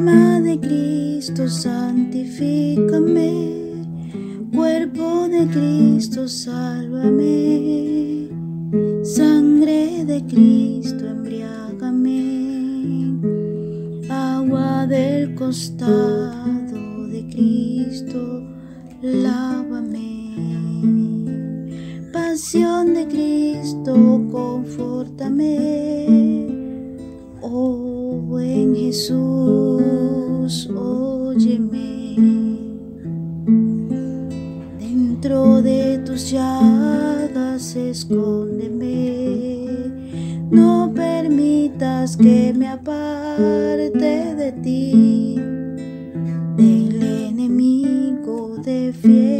Alma de Cristo, santifícame. Cuerpo de Cristo, sálvame. Sangre de Cristo, embriágame. Agua del costado de Cristo, lávame. Pasión de Cristo, confórtame. Oh buen Jesús, óyeme. Dentro de tus llagas escóndeme. No permitas que me aparte de ti. Del enemigo defiéndeme.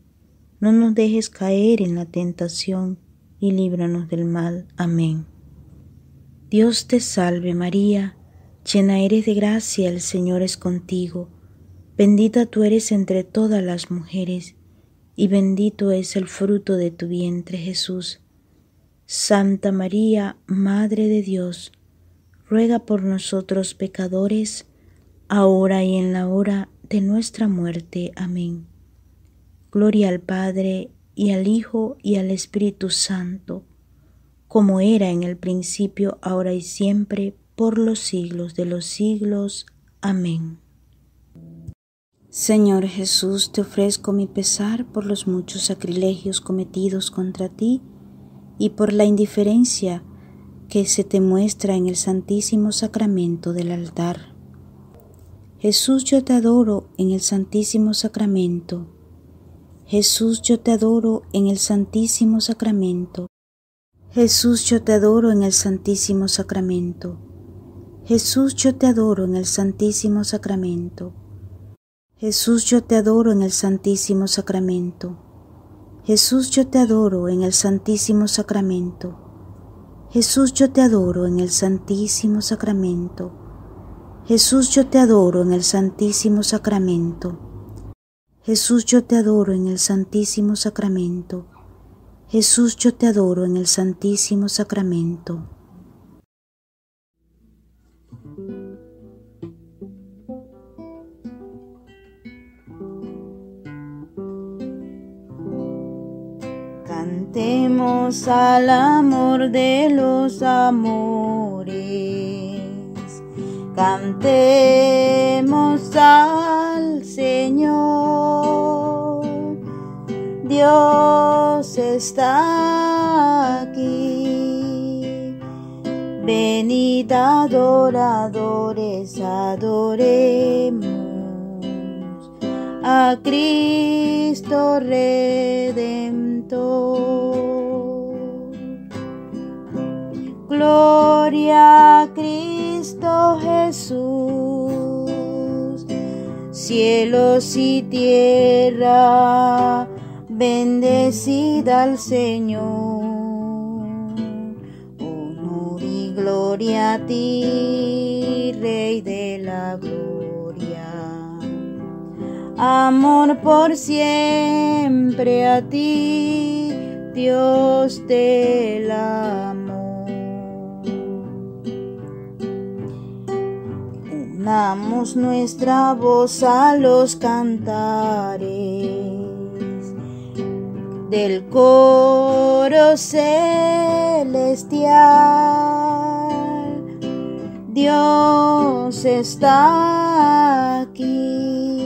No nos dejes caer en la tentación y líbranos del mal. Amén. Dios te salve María, llena eres de gracia, el Señor es contigo. Bendita tú eres entre todas las mujeres, y bendito es el fruto de tu vientre Jesús. Santa María, Madre de Dios, ruega por nosotros pecadores, ahora y en la hora de nuestra muerte. Amén. Gloria al Padre, y al Hijo, y al Espíritu Santo, como era en el principio, ahora y siempre, por los siglos de los siglos. Amén. Señor Jesús, te ofrezco mi pesar por los muchos sacrilegios cometidos contra ti y por la indiferencia que se te muestra en el Santísimo Sacramento del altar. Jesús, yo te adoro en el Santísimo Sacramento. Jesús, yo te adoro en el Santísimo Sacramento. Jesús, yo te adoro en el Santísimo Sacramento. Jesús, yo te adoro en el Santísimo Sacramento. Jesús, yo te adoro en el Santísimo Sacramento. Jesús, yo te adoro en el Santísimo Sacramento. Jesús, yo te adoro en el Santísimo Sacramento. Jesús, yo te adoro en el Santísimo Sacramento. Jesús, yo te adoro en el Santísimo Sacramento. Jesús, yo te adoro en el Santísimo Sacramento. Cantemos al amor de los amores. Cantemos al Señor. Dios está aquí. Venid adoradores, adoremos a Cristo Redentor. Gloria a Cristo Jesús, cielos y tierra, bendecida al Señor. Honor y gloria a ti, Rey de la gloria amor por siempre a ti, Dios del amor. Unamos nuestra voz a los cantares del coro celestial. Dios está aquí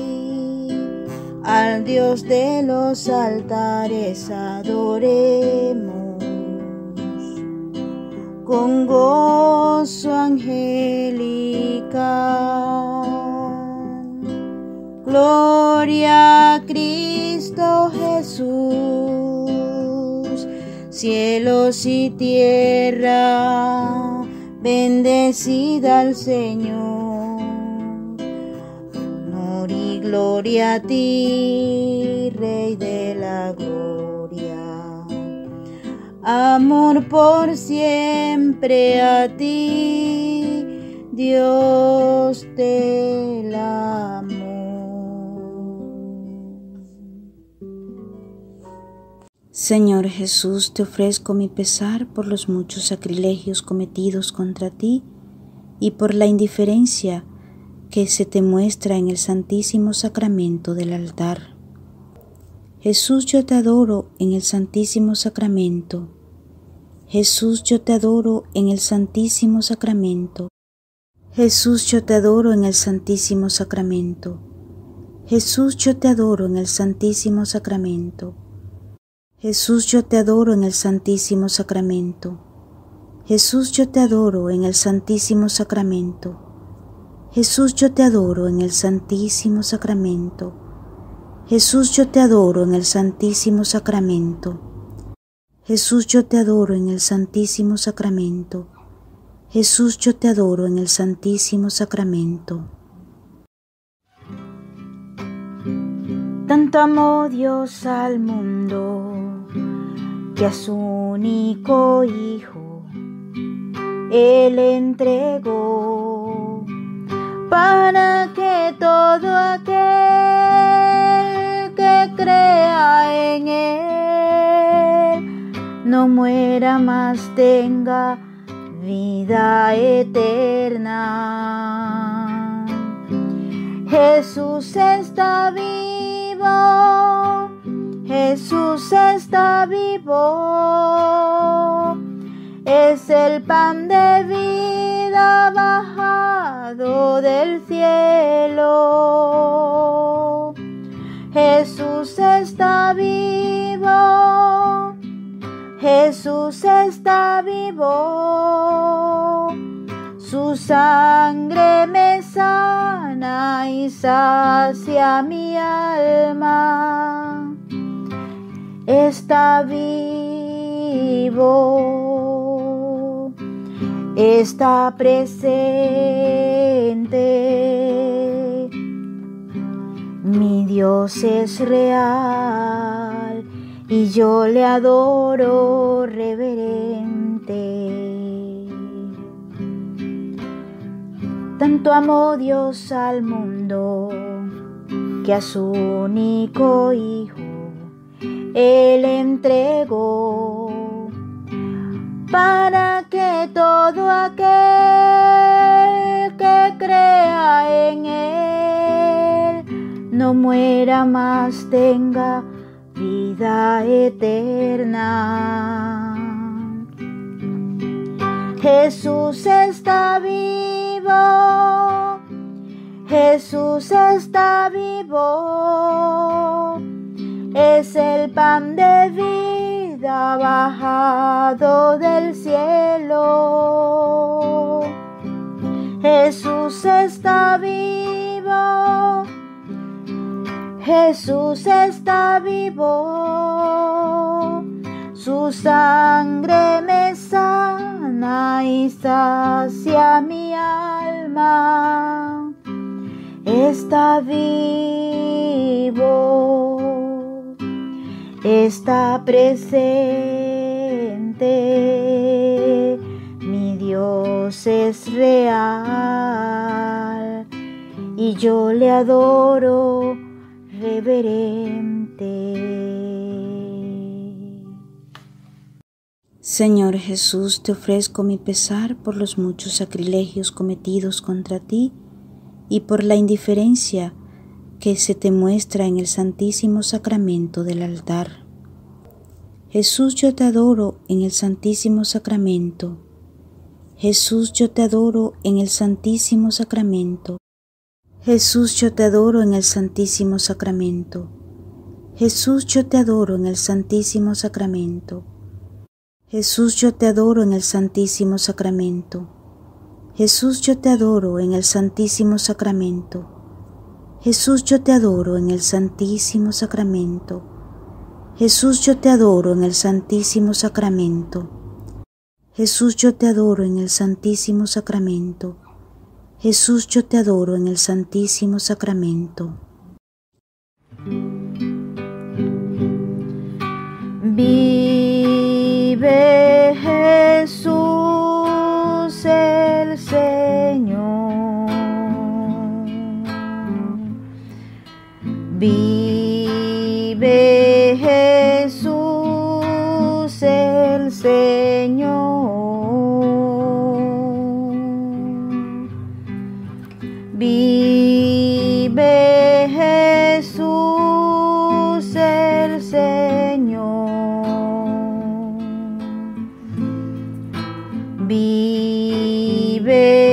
al Dios de los altares adoremos con gozo angelical. Gloria a Cristo Jesús, cielos y tierra, bendecida al Señor. Honor y gloria a ti, Rey de Amor por siempre a ti, Dios del amor. Señor Jesús, te ofrezco mi pesar por los muchos sacrilegios cometidos contra ti y por la indiferencia que se te muestra en el Santísimo Sacramento del altar. Jesús, yo te adoro en el Santísimo Sacramento. Jesús, yo te adoro en el Santísimo Sacramento. Jesús, yo te adoro en el Santísimo Sacramento. Jesús, yo te adoro en el Santísimo Sacramento. Jesús, yo te adoro en el Santísimo Sacramento. Jesús, yo te adoro en el Santísimo Sacramento. Jesús, yo te adoro en el Santísimo Sacramento. Jesús, yo te adoro en el Santísimo Sacramento. Jesús, yo te adoro en el Santísimo Sacramento. Jesús, yo te adoro en el Santísimo Sacramento. Tanto amó Dios al mundo que a su único Hijo Él entregó para que todo aquel que crea en Él no muera más, tenga vida eterna. Jesús está vivo, Jesús está vivo, es el pan de vida bajado del cielo. Jesús está vivo, Jesús está vivo, su sangre me sana y sacia mi alma. Está vivo, está presente. Mi Dios es real y yo le adoro reverente. Tanto amó Dios al mundo que a su único Hijo Él entregó para que todo aquel que crea en Él no muera más, tenga vida eterna. Jesús está vivo, Jesús está vivo, es el pan de vida bajado del cielo. Jesús está vivo. Jesús está vivo, su sangre me sana y sacia mi alma. Está vivo, está presente, mi Dios es real. Y yo le adoro reverente. Señor Jesús, te ofrezco mi pesar por los muchos sacrilegios cometidos contra ti y por la indiferencia que se te muestra en el Santísimo Sacramento del altar. Jesús, yo te adoro en el Santísimo Sacramento. Jesús, yo te adoro en el Santísimo Sacramento. Jesús, yo te adoro en el Santísimo Sacramento. Jesús, yo te adoro en el Santísimo Sacramento. Jesús, yo te adoro en el Santísimo Sacramento. Jesús, yo te adoro en el Santísimo Sacramento. Jesús, yo te adoro en el Santísimo Sacramento. Jesús, yo te adoro en el Santísimo Sacramento. Jesús, yo te adoro en el Santísimo Sacramento. Jesús, yo te adoro en el Santísimo Sacramento. Vive Jesús el Señor. Vive Jesús el Señor. Vive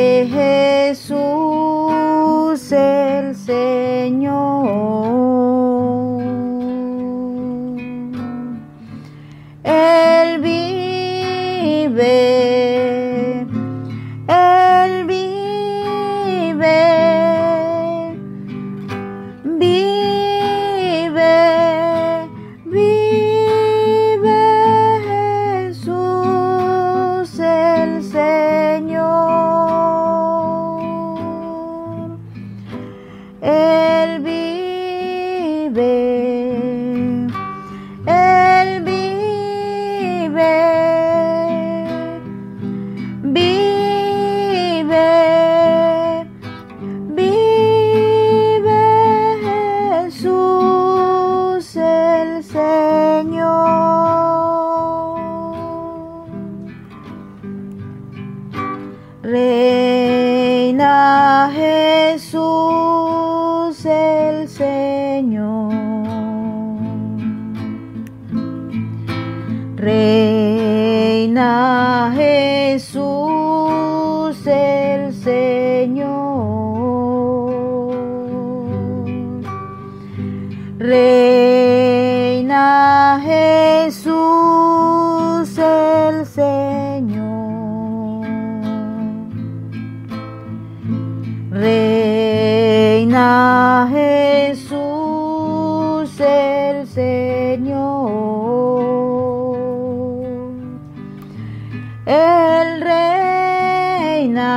El reina,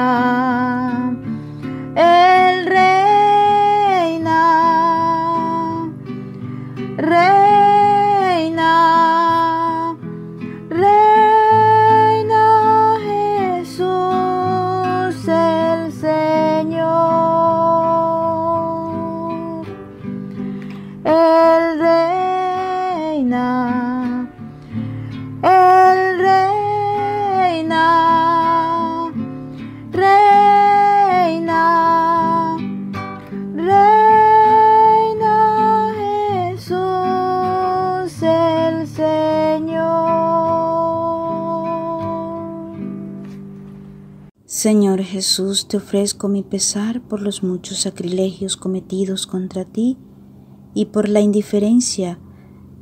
Jesús, te ofrezco mi pesar por los muchos sacrilegios cometidos contra ti y por la indiferencia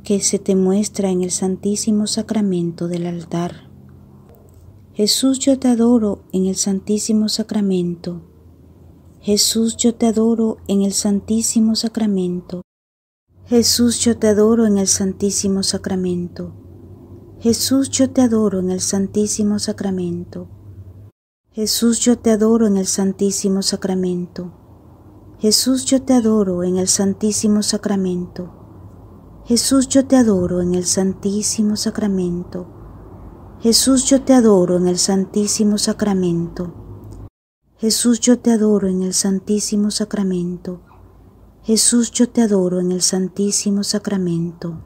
que se te muestra en el Santísimo Sacramento del altar. Jesús, yo te adoro en el Santísimo Sacramento. Jesús, yo te adoro en el Santísimo Sacramento. Jesús, yo te adoro en el Santísimo Sacramento. Jesús, yo te adoro en el Santísimo Sacramento. Jesús, yo te adoro en el Santísimo Sacramento. Jesús, yo te adoro en el Santísimo Sacramento. Jesús, yo te adoro en el Santísimo Sacramento. Jesús, yo te adoro en el Santísimo Sacramento. Jesús, yo te adoro en el Santísimo Sacramento. Jesús, yo te adoro en el Santísimo Sacramento.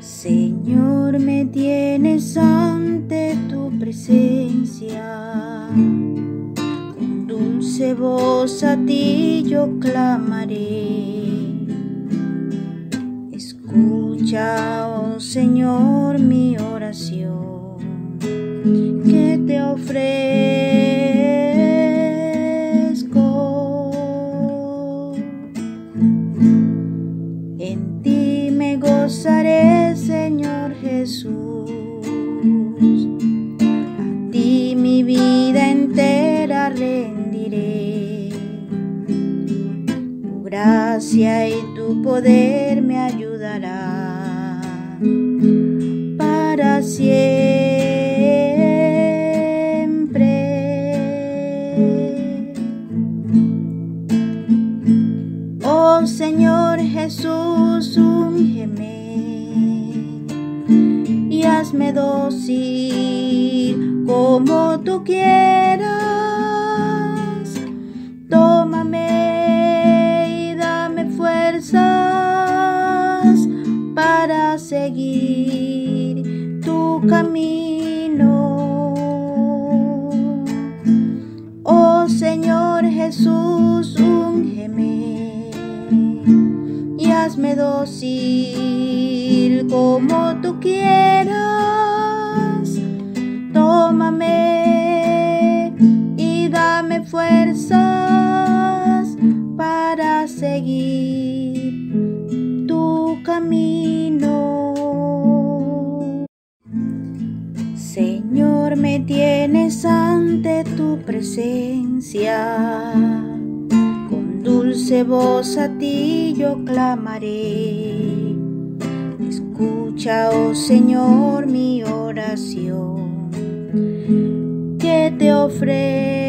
Señor, me tienes ante tu presencia. Con dulce voz a ti yo clamaré. Escucha, oh Señor, mi oración que te ofrezco. Gracia y tu poder me ayudará para siempre. Oh Señor Jesús, úngeme y hazme dócil como tú quieras. Hazme dócil como tú quieras. Tómame y dame fuerzas para seguir tu camino. Señor, me tienes ante tu presencia. Dulce voz a ti yo clamaré. Escucha, oh Señor, mi oración que te ofrezco.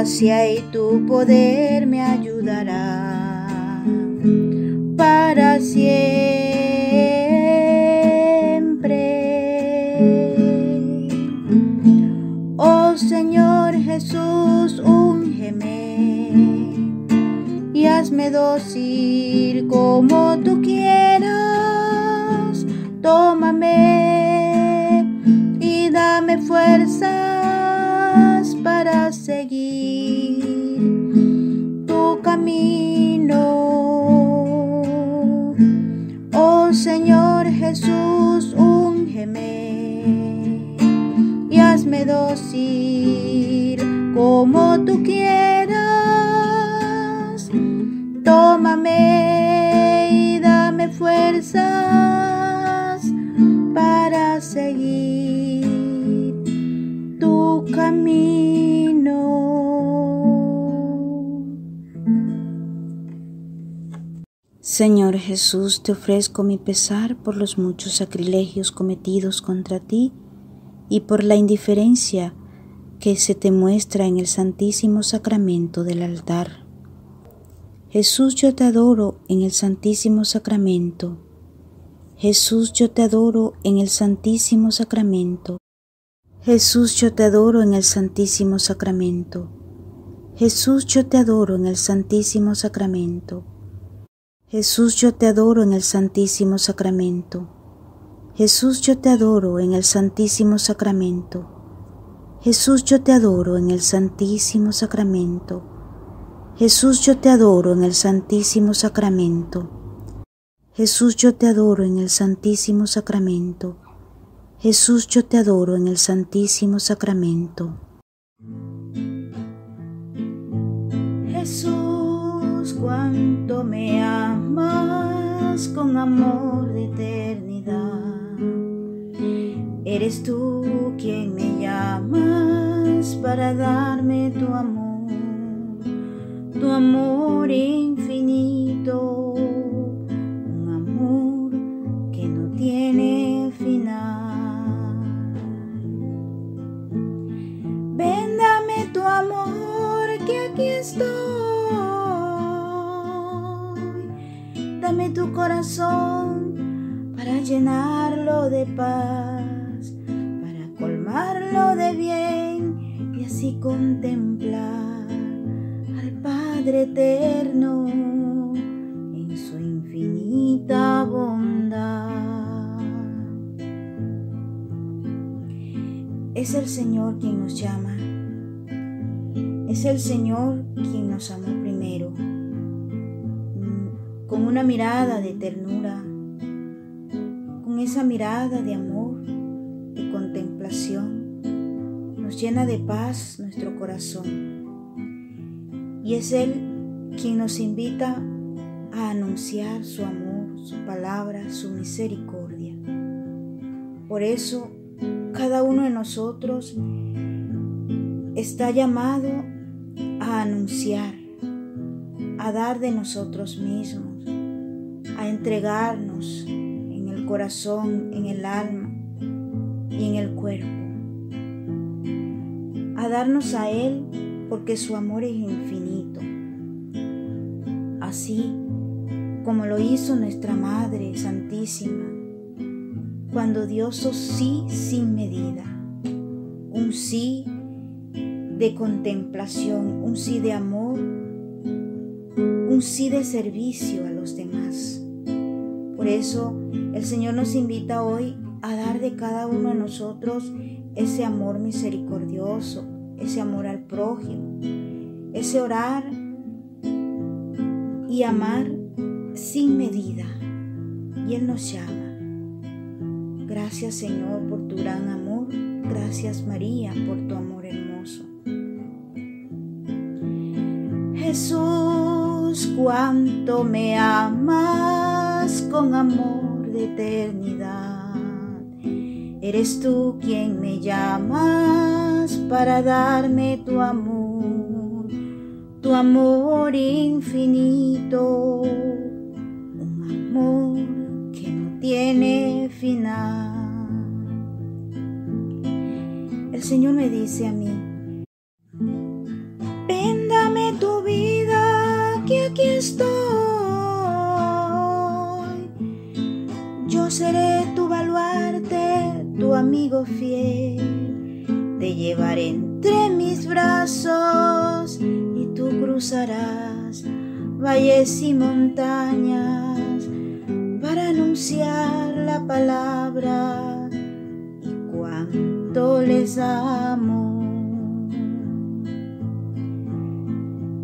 Gracia y tu poder me ayudará para siempre. Oh Señor Jesús, úngeme y hazme dócil Señor Jesús, te ofrezco mi pesar por los muchos sacrilegios cometidos contra ti y por la indiferencia que se te muestra en el Santísimo Sacramento del altar. Jesús, yo te adoro en el Santísimo Sacramento. Jesús, yo te adoro en el Santísimo Sacramento. Jesús, yo te adoro en el Santísimo Sacramento. Jesús, yo te adoro en el Santísimo Sacramento. Jesús, yo te adoro en el Santísimo Sacramento. Jesús, yo te adoro en el Santísimo Sacramento. Jesús, yo te adoro en el Santísimo Sacramento. Jesús, yo te adoro en el Santísimo Sacramento. Jesús, yo te adoro en el Santísimo Sacramento. Jesús, yo te adoro en el Santísimo Sacramento. Jesús, cuánto me amas con amor de eternidad. Eres tú quien me llamas para darme tu amor, tu amor infinito, Tu corazón para llenarlo de paz, para colmarlo de bien y así contemplar al Padre eterno en su infinita bondad. Es el Señor quien nos llama. Es el Señor quien nos amó con una mirada de ternura, con esa mirada de amor, de contemplación, llena de paz nuestro corazón. Y es Él quien nos invita a anunciar su amor, su palabra, su misericordia. Por eso, cada uno de nosotros está llamado a anunciar, a dar de nosotros mismos, entregarnos en el corazón, en el alma y en el cuerpo, a darnos a Él porque su amor es infinito. Así como lo hizo nuestra Madre Santísima, cuando dio su sí sin medida, un sí de contemplación, un sí de amor, un sí de servicio a los demás. Por eso el Señor nos invita hoy a dar de cada uno de nosotros ese amor misericordioso, ese amor al prójimo, ese orar y amar sin medida. Y Él nos llama. Gracias Señor por tu gran amor. Gracias María por tu amor hermoso. Jesús, cuánto me amas con amor de eternidad. Eres tú quien me llamas para darme tu amor, tu amor infinito, un amor que no tiene final. El Señor me dice a mí, amigo fiel. Te llevaré entre mis brazos y tú cruzarás valles y montañas para anunciar la palabra y cuánto les amo.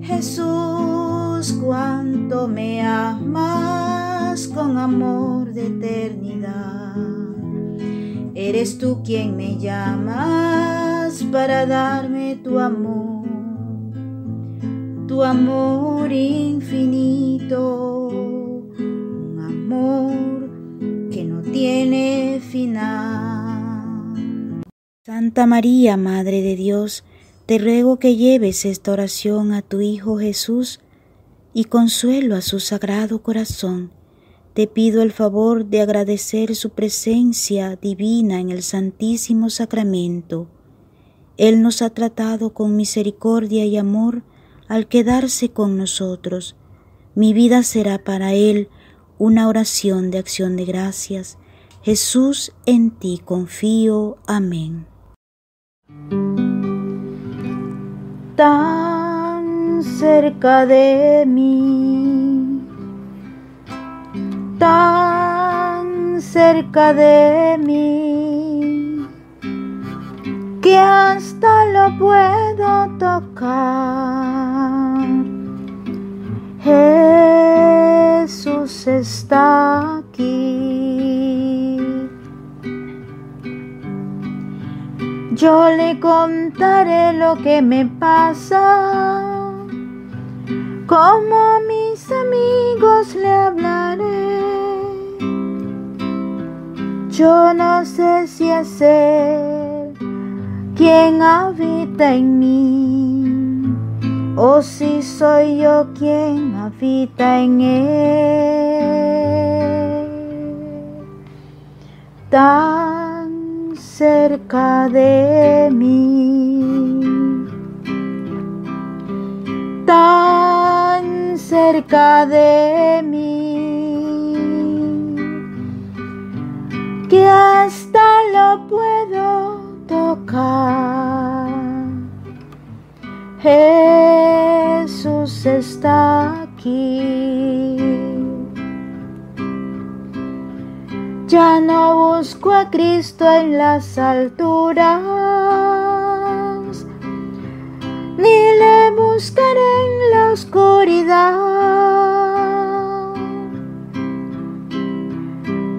Jesús cuánto me amas con amor de eternidad. Eres tú quien me llamas para darme tu amor, tu amor infinito, un amor que no tiene final. Santa María, Madre de Dios, te ruego que lleves esta oración a tu Hijo Jesús, y consuelo a su sagrado corazón, te pido el favor de agradecer su presencia divina en el Santísimo Sacramento. Él nos ha tratado con misericordia y amor al quedarse con nosotros. Mi vida será para Él una oración de acción de gracias. Jesús, en ti confío. Amén cerca de mí, tan cerca de mí, que hasta lo puedo tocar. Jesús está aquí. Yo le contaré lo que me pasa como Yo no sé si es Él quien habita en mí o si soy yo quien habita en Él. Tan cerca de mí. Tan cerca de mí, que hasta lo puedo tocar. Jesús está aquí. Ya no busco a Cristo en las alturas, ni le buscaré en la oscuridad.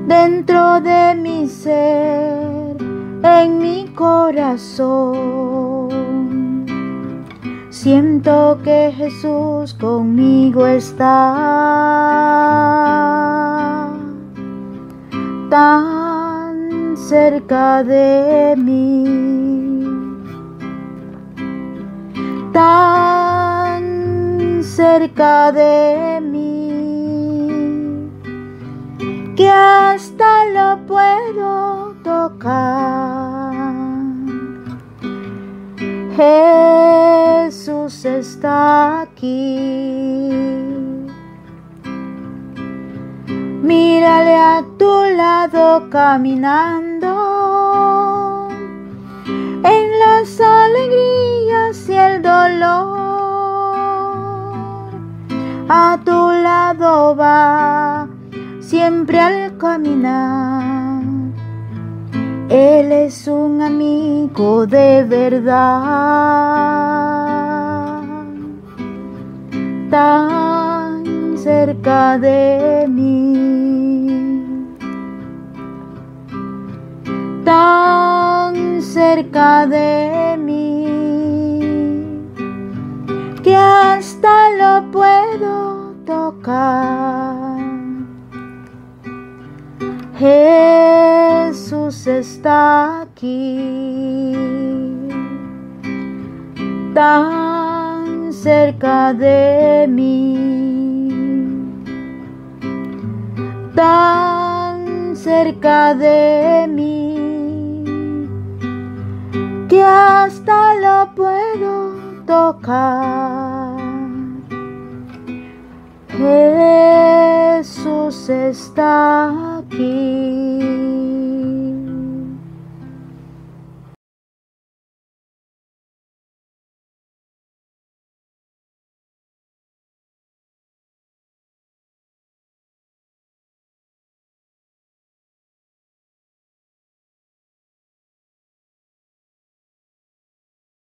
Dentro de mi ser, en mi corazón. Siento que Jesús conmigo está, tan cerca de mí, tan cerca de mí, que hasta lo puedo tocar. Jesús está aquí. Mírale a tu lado caminando en las alegrías y el dolor. A tu lado va siempre al caminar. Él es un amigo de verdad, tan cerca de mí, tan cerca de mí, que hasta lo puedo tocar. Jesús está aquí, tan cerca de mí, tan cerca de mí, que hasta lo puedo tocar. Jesús está थे